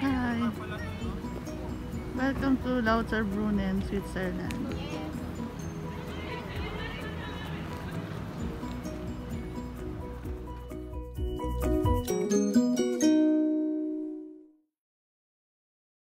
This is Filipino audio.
Hi. Welcome to Lauterbrunnen, Switzerland.